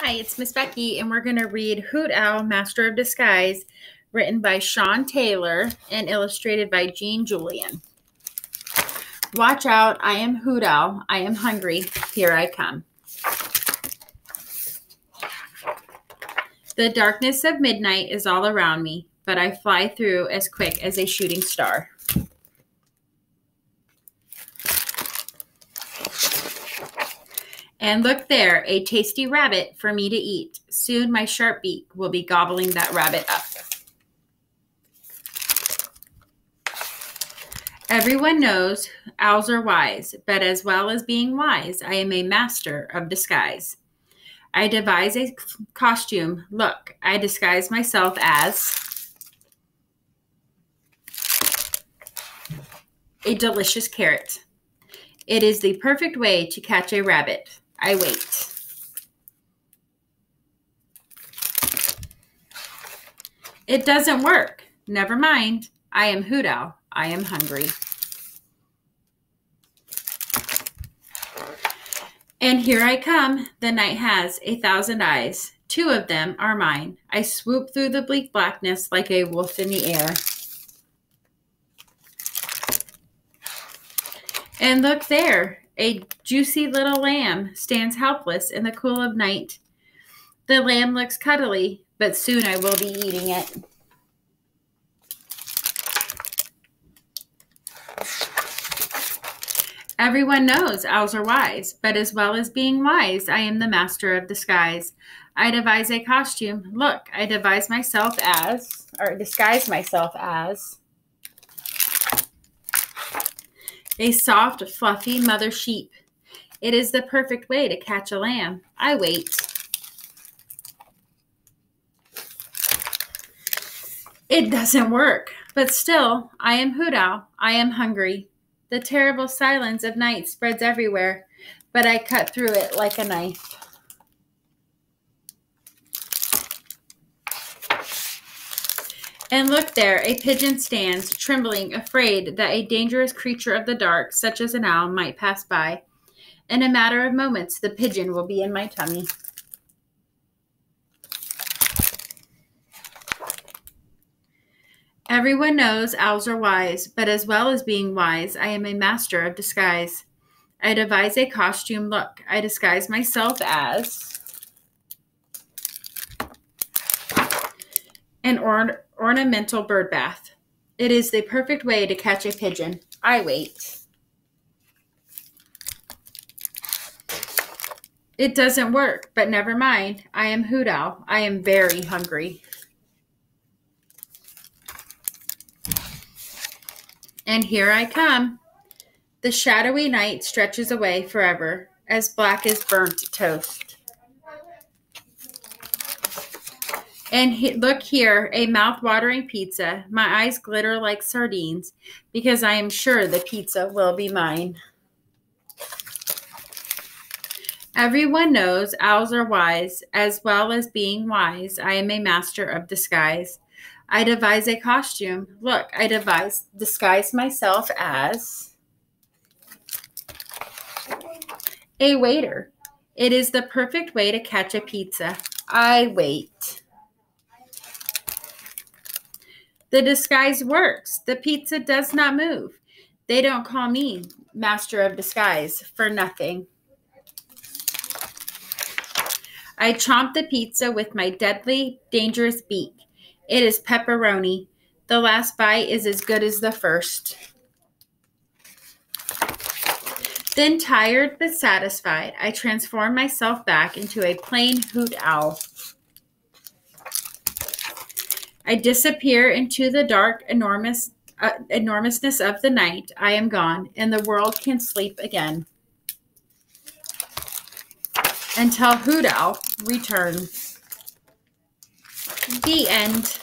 Hi, it's Miss Beckey, and we're going to read Hoot Owl, Master of Disguise, written by Sean Taylor and illustrated by Jean Jullien. Watch out, I am Hoot Owl. I am hungry. Here I come. The darkness of midnight is all around me, but I fly through as quick as a shooting star. And look there, a tasty rabbit for me to eat. Soon my sharp beak will be gobbling that rabbit up. Everyone knows owls are wise, but as well as being wise, I am a master of disguise. I devise a costume. Look, I disguise myself as a delicious carrot. It is the perfect way to catch a rabbit. I wait. It doesn't work. Never mind. I am Hoot Owl. I am hungry. And here I come. The night has a thousand eyes. Two of them are mine. I swoop through the bleak blackness like a wolf in the air. And look there, a juicy little lamb stands helpless in the cool of night. The lamb looks cuddly, but soon I will be eating it. Everyone knows owls are wise, but as well as being wise, I am the master of disguise. I devise a costume. Look, I devise myself as, or disguise myself as, a soft, fluffy mother sheep. It is the perfect way to catch a lamb. I wait. It doesn't work, but still, I am Owl. I am hungry. The terrible silence of night spreads everywhere, but I cut through it like a knife. And look there, a pigeon stands, trembling, afraid that a dangerous creature of the dark, such as an owl, might pass by. In a matter of moments, the pigeon will be in my tummy. Everyone knows owls are wise, but as well as being wise, I am a master of disguise. I devise a costume look. I disguise myself as an or ornamental bird bath. It is the perfect way to catch a pigeon. I wait. It doesn't work, but never mind. I am Hoot Owl. I am very hungry. And here I come. The shadowy night stretches away forever, as black as burnt toast. And he, look here, a mouth-watering pizza. My eyes glitter like sardines because I am sure the pizza will be mine. Everyone knows owls are wise. As well as being wise, I am a master of disguise. I devise a costume. Look, I devise disguise myself as a waiter. It is the perfect way to catch a pizza. I wait. The disguise works. The pizza does not move. They don't call me master of disguise for nothing. I chomp the pizza with my deadly, dangerous beak. It is pepperoni. The last bite is as good as the first. Then, tired but satisfied, I transform myself back into a plain hoot owl. I disappear into the dark, enormous uh, enormousness of the night. I am gone, and the world can sleep again. Until Hoot returns. The end.